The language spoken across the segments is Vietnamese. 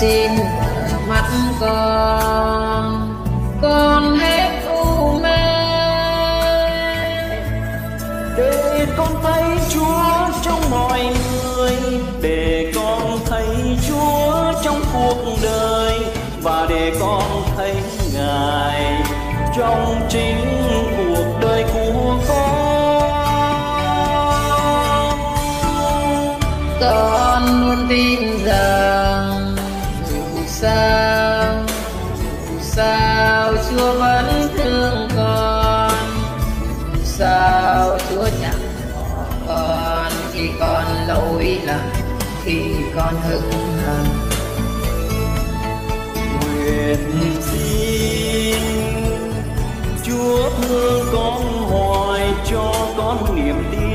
xin mắt con con hết u mê. Để con thấy chúa trong mọi người, để con thấy chúa trong cuộc đời, và để con thấy ngài trong chính khi con lỗi lầm, khi con hững hờ. Nguyện xin chúa thương con hoài cho con niềm tin.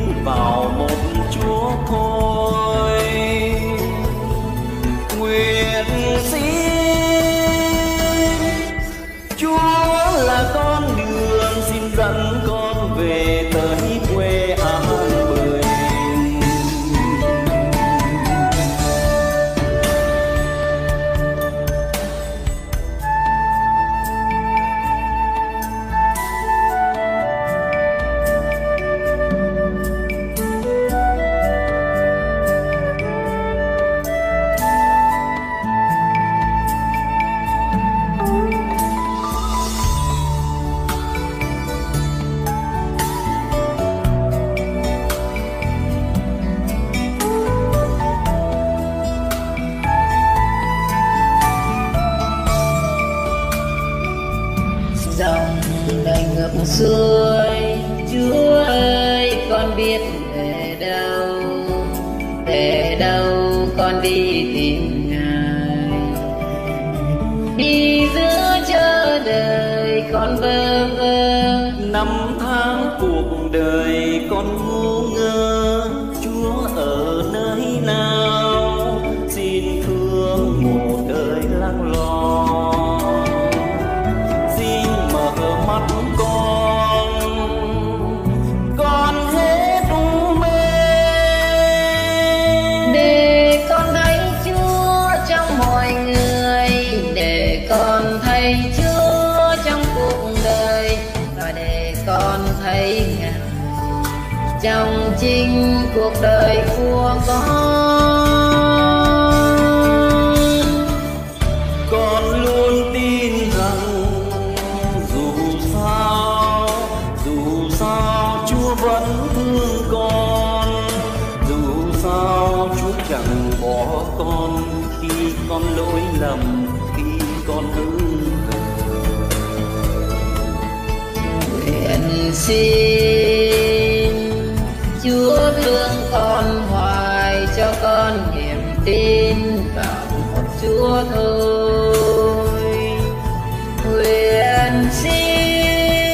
Đi giữa chờ đời con vơ vơ năm tháng cuộc đời con trong cuộc đời của con. Con luôn tin rằng dù sao dù sao chúa vẫn thương con. Dù sao chúa chẳng bỏ con khi con lỗi lầm, khi con hư nguyện xin chúa thôi. Nguyện xin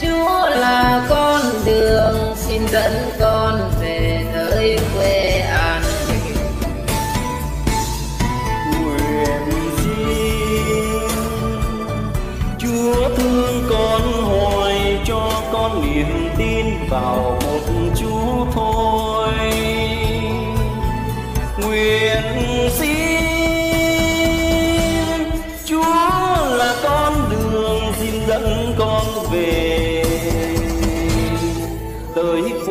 chúa là con đường, xin dẫn con về nơi quê an bình nguyện xin Chúa thương con hoài cho con niềm tin vào một Chúa thôi. Nguyện xin 可以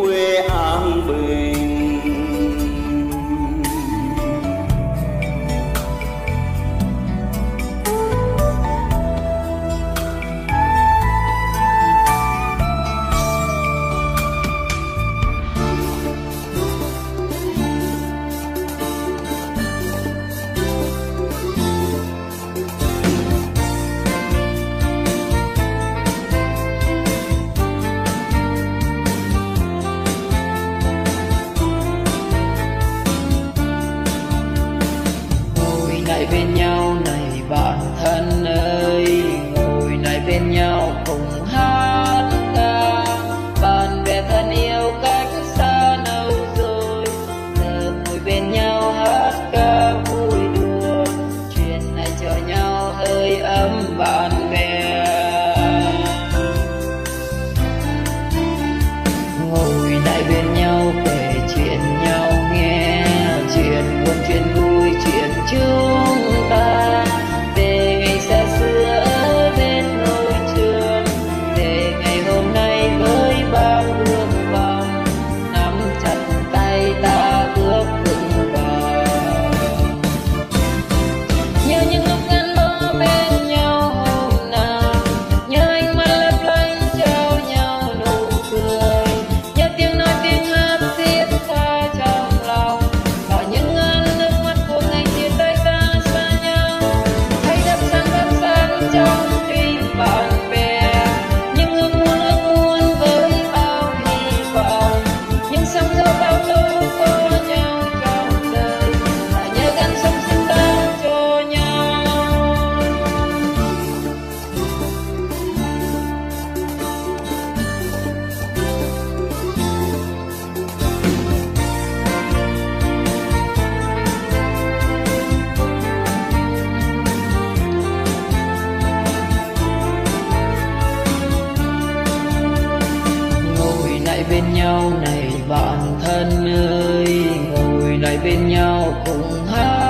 bên nhau này bạn thân ơi ngồi lại bên nhau cùng hát.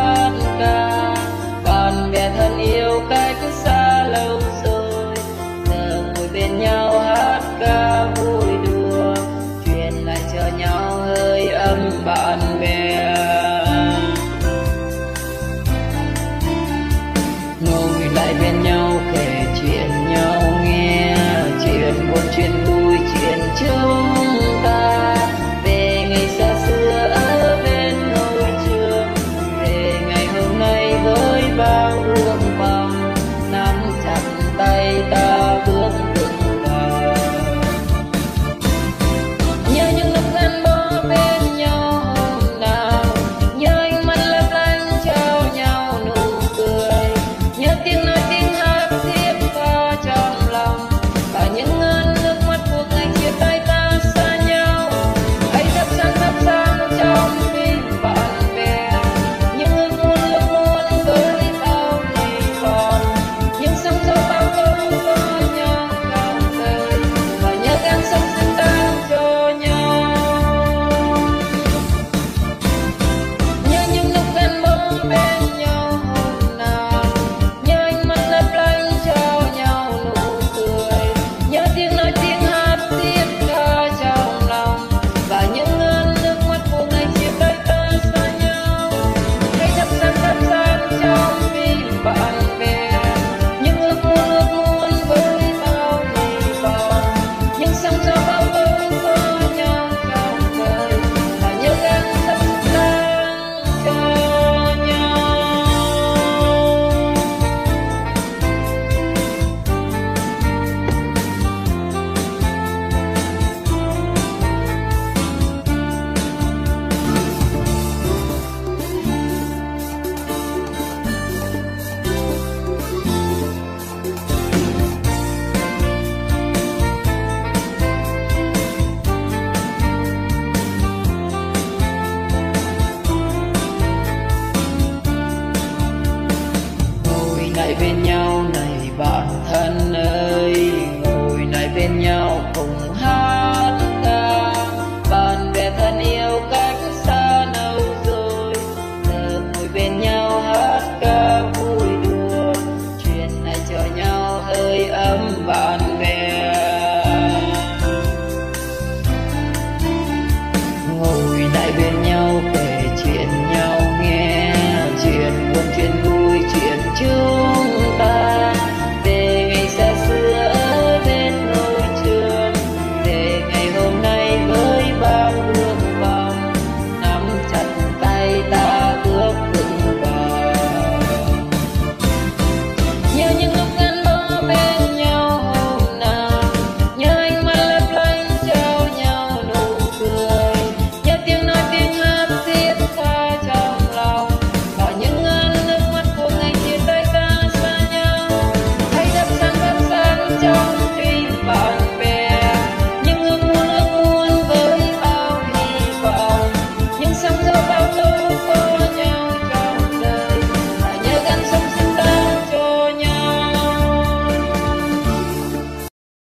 lại bên nhau.